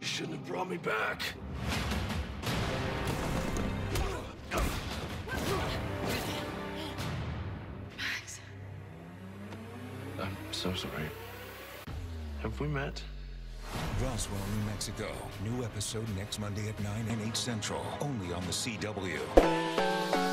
You shouldn't have brought me back. Max. I'm so sorry. Have we met? Roswell, New Mexico. New episode next Monday at 9 and 8 Central. Only on the CW.